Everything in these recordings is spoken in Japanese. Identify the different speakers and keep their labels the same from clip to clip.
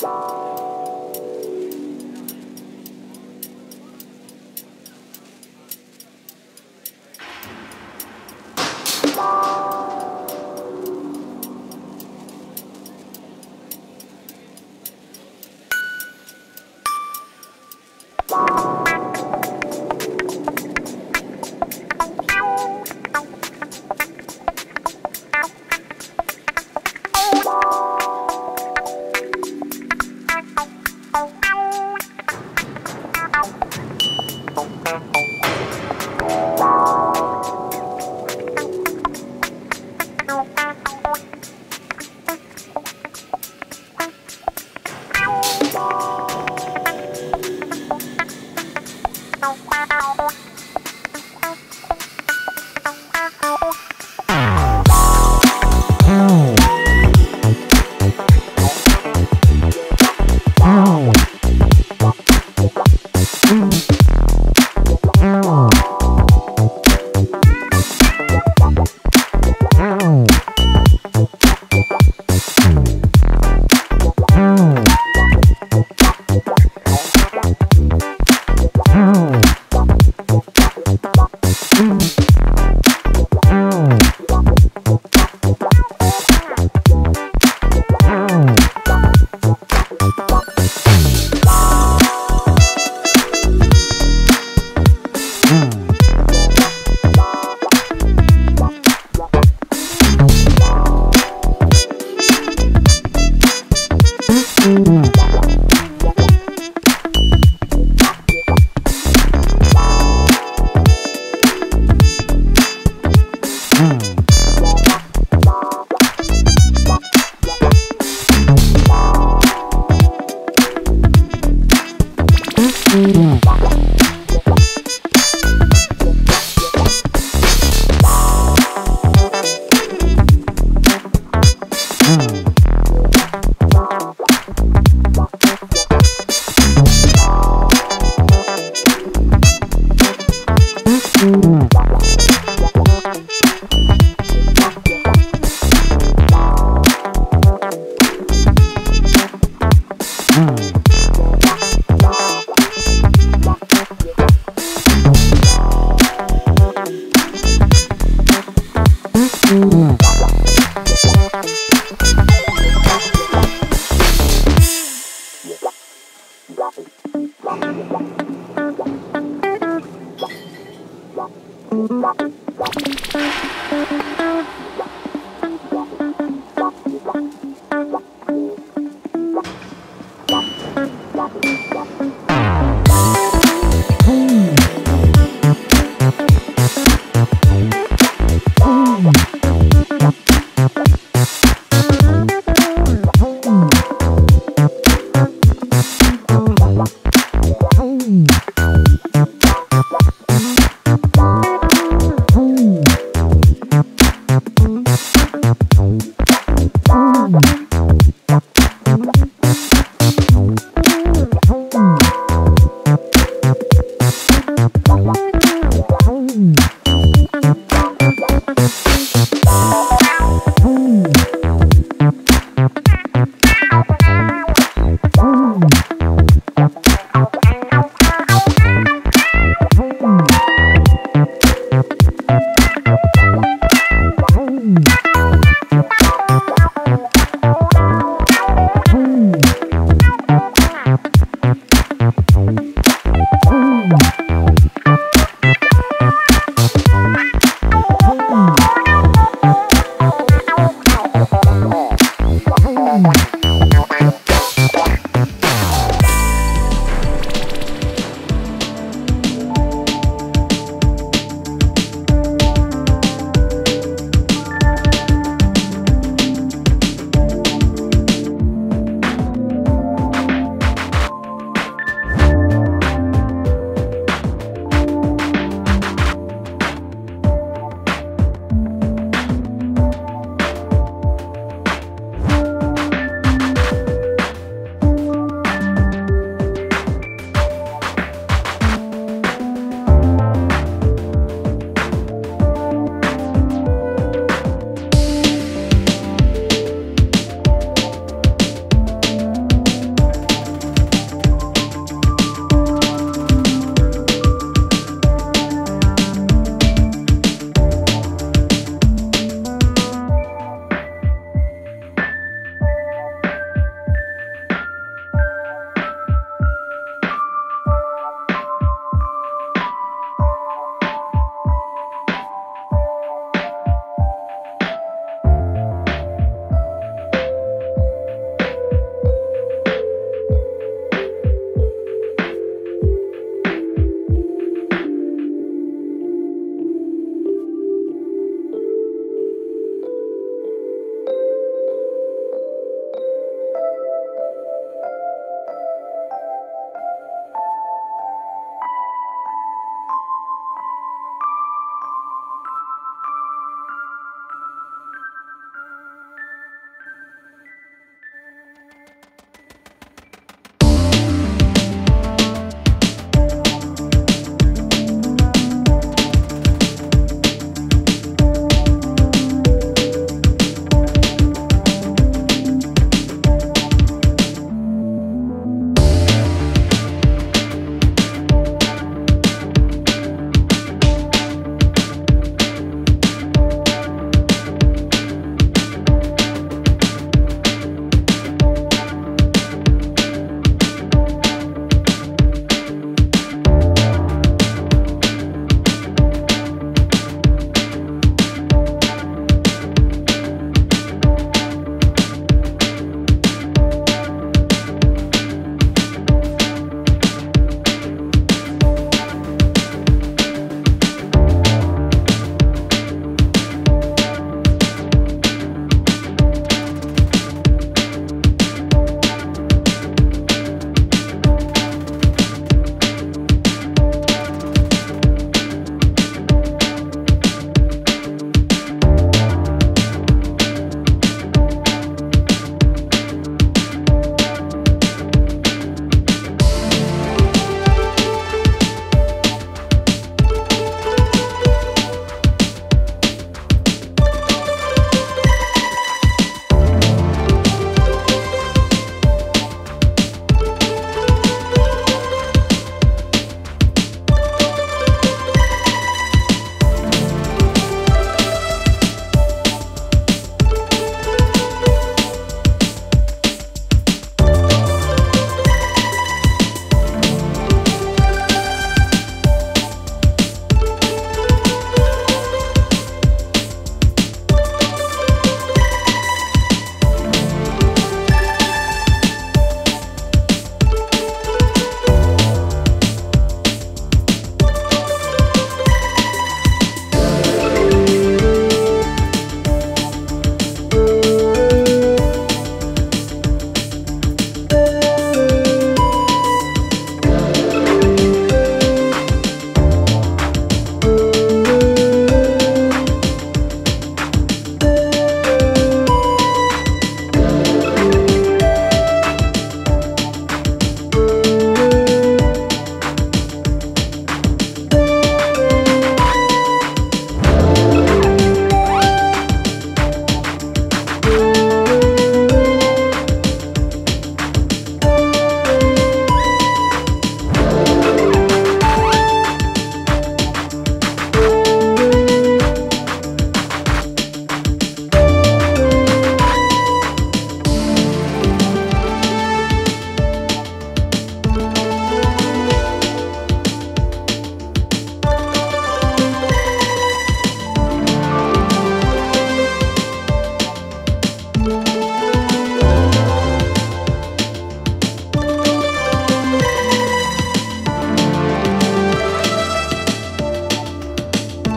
Speaker 1: Bye. Thank you.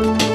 Speaker 1: Thank you.